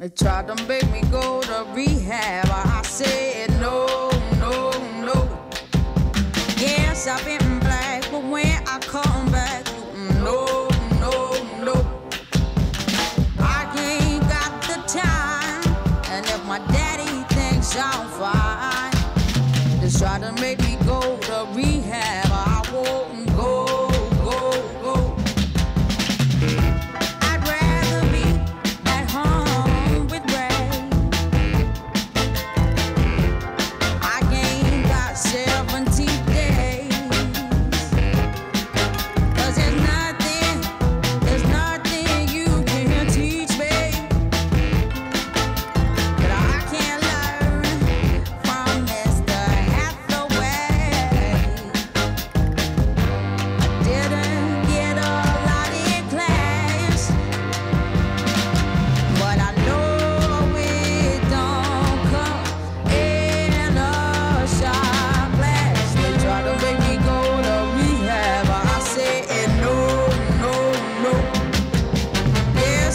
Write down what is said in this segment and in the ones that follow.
They tried to make me go to rehab. I said no, no, no. Yes, I've been black, but when I come back, no, no, no. I ain't got the time, and if my daddy thinks I'm fine, they tried to make me go to rehab.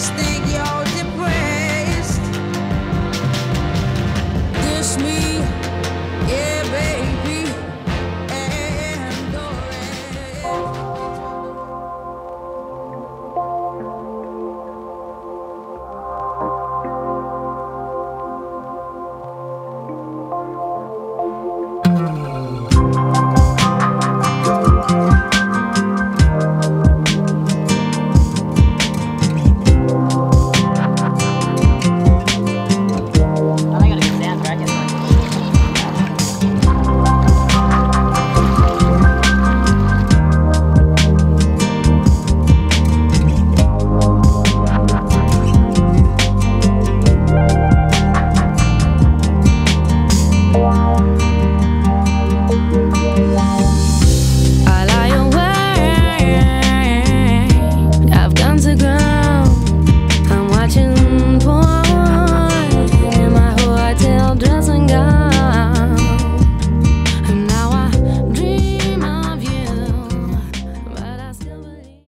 just think